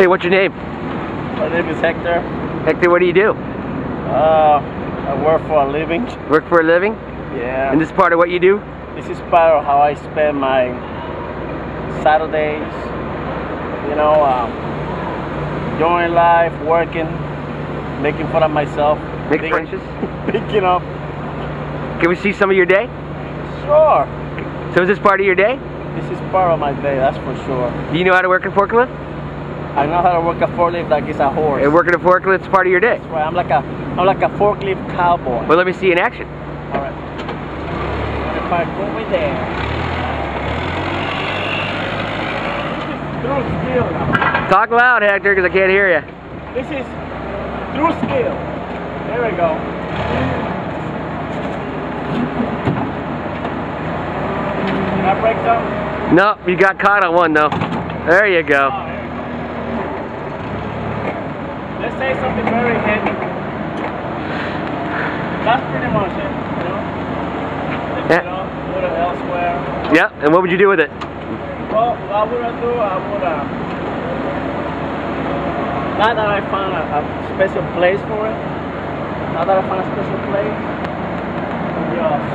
Hey, what's your name? My name is Hector. Hector, what do you do? Uh, I work for a living. Work for a living? Yeah. And this is part of what you do? This is part of how I spend my Saturdays. You know, um, enjoying life, working, making fun of myself. Make picking- friendships? Picking up. Can we see some of your day? Sure. So is this part of your day? This is part of my day, that's for sure. Do you know how to work a forklift? I know how to work a forklift like it's a horse. And working a forklift is part of your day. That's right. I'm like a, I'm like a forklift cowboy. Well, let me see in action. All right. If I go over there. Through skill now. Talk loud, Hector, because I can't hear you. This is through skill. There we go. Can I break some? No, you got caught on one, though. There you go. There we go. Let's say something very heavy. That's pretty much it, you know? Yeah. put it elsewhere. Yep, and what would you do with it? Well, what would I do? I would, uh, now that I found a, a special place for it, now that I found a special place, just,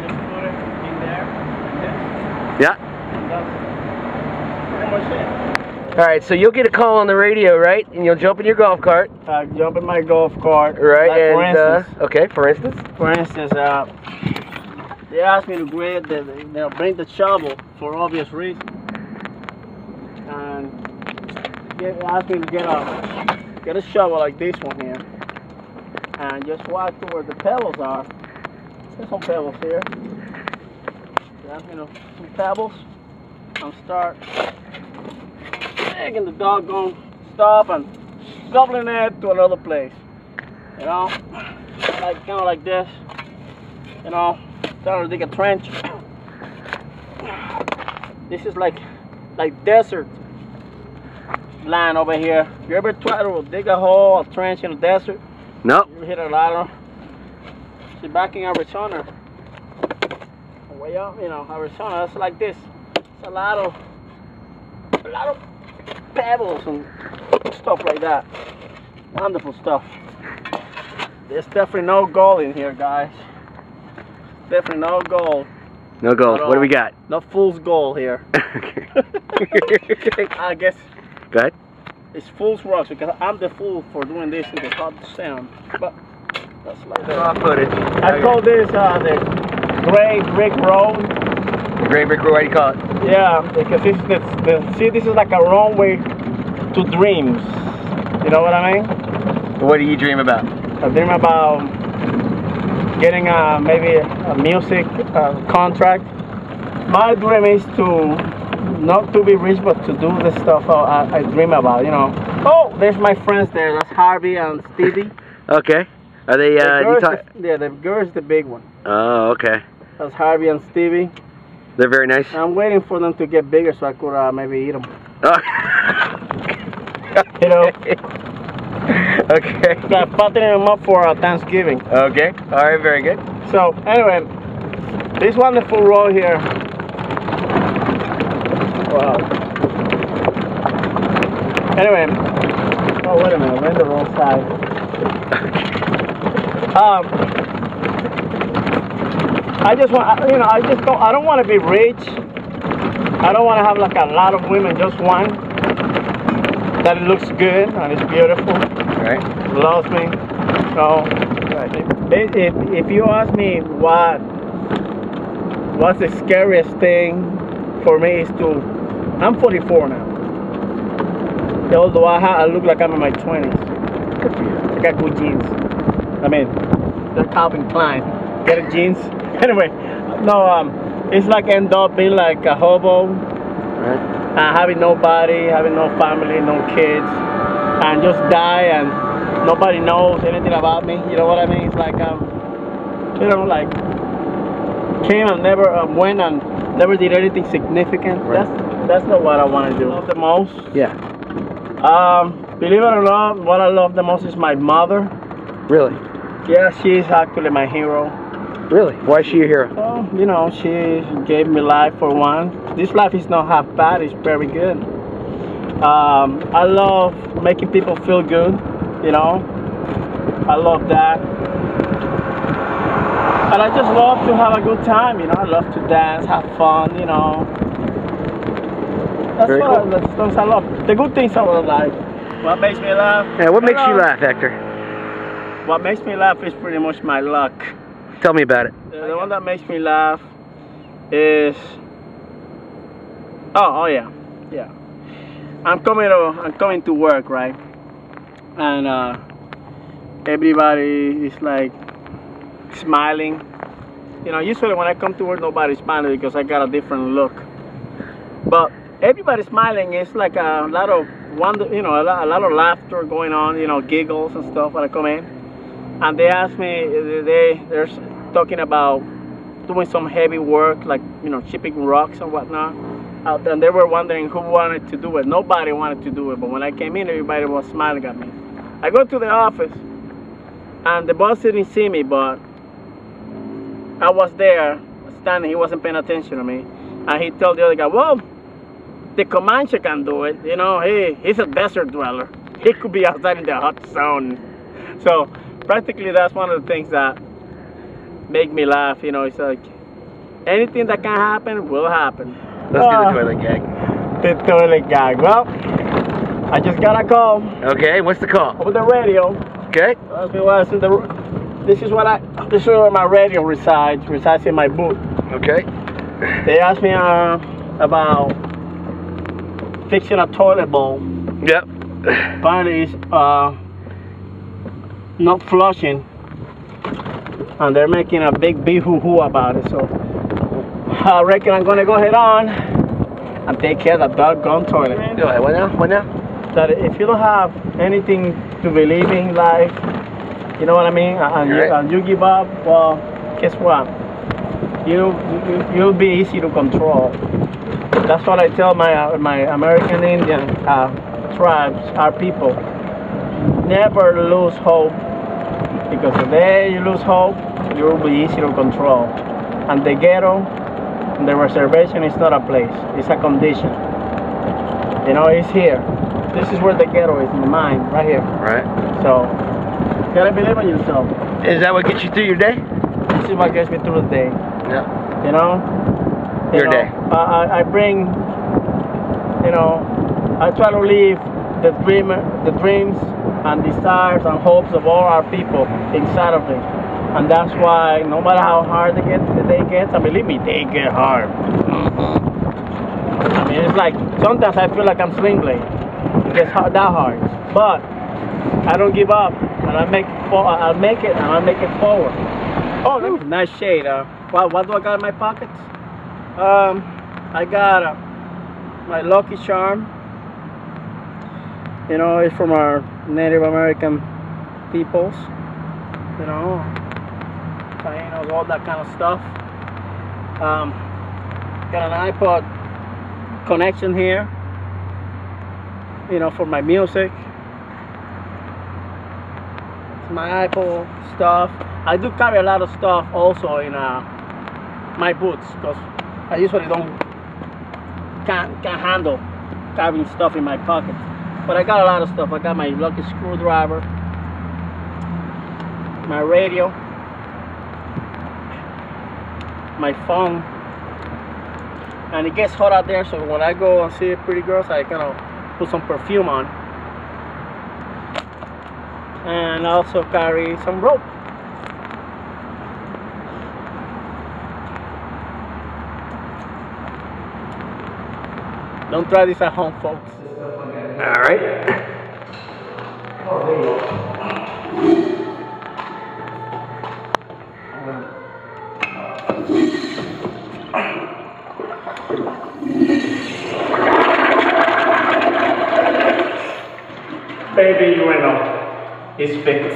just put it in there, like this, Yeah. and that's pretty much it. All right, so you'll get a call on the radio, right? And you'll jump in your golf cart, I jump in my golf cart, right? like for and uh, okay, for instance. for instance, uh, they asked me to grade the, you know, bring the shovel for obvious reasons, and they asked me to get a get a shovel like this one here, and just walk to where the pebbles are. There's some pebbles here. Yeah, you know, some pebbles, and start taking the doggone stuff and shoveling it to another place. You know, like kind of like this. You know, trying to dig a trench. This is like like desert land over here. You ever try to dig a hole, a trench in the desert? Nope. You hit a ladder. See, back in Arizona, way up, you know, Arizona, it's like this. It's a lot of, a lot of pebbles and stuff like that. Wonderful stuff. There's definitely no gold in here, guys. Definitely no gold. No gold. What do we got? No fool's gold here. I guess Go ahead. it's fool's rocks because I'm the fool for doing this in the hot sound. But that's like that. footage. I call this uh, the gray brick road. The Great Brick Road. What do you call it? Yeah, because it's the, the see this is like a runway to dreams. You know what I mean? What do you dream about? I dream about getting a maybe a music uh, contract. My dream is to not to be rich, but to do the stuff I, I dream about. You know. Oh, there's my friends there. That's Harvey and Stevie. Okay. Are they? The Uh, you girl's talk? the, yeah, the girl's the big one. Oh, okay. That's Harvey and Stevie. They're very nice. I'm waiting for them to get bigger so I could uh, maybe eat them. Oh. You know. okay. Got fattening them up for uh, Thanksgiving. Okay. All right. Very good. So anyway, this wonderful road here. Wow. Anyway, oh wait a minute, we're in the wrong side. Um, I just want, you know, I just don't, I don't want to be rich. I don't want to have like a lot of women, just one. That it looks good and it's beautiful All right. loves me. So, if, if, if you ask me what what's the scariest thing for me is to, I'm 44 now. Although I, ha- I look like I'm in my 20s. Good for you. I got good jeans. I mean, they're Calvin Klein. Get it, jeans? Anyway, no, um, it's like end up being like a hobo, All right. uh, having nobody, having no family, no kids, and just die and nobody knows anything about me. You know what I mean? It's like um, you know, like came and never um, went and never did anything significant. Right. That's that's not what I want to do. Love the most. Yeah. Um, believe it or not, what I love the most is my mother. Really. Yeah, she's actually my hero. Really? Why is she your hero? Well, you know, she gave me life for one. This life is not half bad, it's very good. Um, I love making people feel good, you know. I love that. And I just love to have a good time, you know. I love to dance, have fun, you know. That's Very what cool. I, that's, I love. The good things I love life. What makes me laugh? Yeah, what makes you laugh, Hector? What makes me laugh is pretty much my luck. Tell me about it. The, the one that makes me laugh is oh oh yeah yeah. I'm coming to I'm coming to work right, and uh, everybody is like smiling. You know, usually when I come to work, nobody's smiling because I got a different look. But everybody smiling is like a lot of wonder, you know, a lot, a lot of laughter going on, you know, giggles and stuff when I come in. And they asked me, they they're talking about doing some heavy work, like you know, chipping rocks and whatnot. Out there, and they were wondering who wanted to do it. Nobody wanted to do it, but when I came in, everybody was smiling at me. I go to the office, and the boss didn't see me, but I was there standing. He wasn't paying attention to me, and he told the other guy, "Well, the Comanche can do it. You know, he he's a desert dweller. He could be outside in the hot zone." So practically, that's one of the things that make me laugh. You know, it's like anything that can happen will happen. Let's do Ah. the toilet gag. The toilet gag. Well, I just got a call Okay, what's the call? over the radio. Okay. What I the- This is what I. This is where my radio resides. Resides in my boot. Okay. They asked me uh, about fixing a toilet bowl. Yep. Apparently, it's uh, not flushing, and they're making a big bee hoo hoo about it. So I reckon I'm gonna go head on and take care of the doggone toilet. Ahead. What now? What now? That if you don't have anything to believe in life, you know what I mean, and, you, Right. and you give up, well, guess what? You, you you'll be easy to control. That's what I tell my uh, my American Indian uh, tribes, our people. Never lose hope, because the day you lose hope, you'll be easy to control. And the ghetto, the reservation is not a place; it's a condition. You know, it's here. This is where the ghetto is in the mind, right here. Right. So, you gotta believe in yourself. Is that what gets you through your day? This is what gets me through the day. Yeah. You know. You Your know, day. I, I- I bring. You know, I try to live the dream, the dreams and desires and hopes of all our people inside of me. And that's why, no matter how hard they get, the day gets, and believe me, they get hard. I mean, it's like sometimes I feel like I'm sling blade. It gets hard, that hard, but I don't give up, and I make for, I'll make it, and I make it forward. Oh, look, nice shade. Uh, what, what do I got in my pockets? Um, I got uh, my Lucky Charm. You know, it's from our Native American peoples. You know, Tainos, all that kind of stuff. Um, got an iPod connection here. You know, for my music. It's my Apple stuff. I do carry a lot of stuff also in uh, my boots because I usually don't can't, can't handle carrying stuff in my pocket. But I got a lot of stuff. I got my lucky screwdriver, my radio, my phone, and it gets hot out there. So when I go and see pretty girls, I kind of put some perfume on, and I also carry some rope. Don't try this at home, folks. All right. expectativa.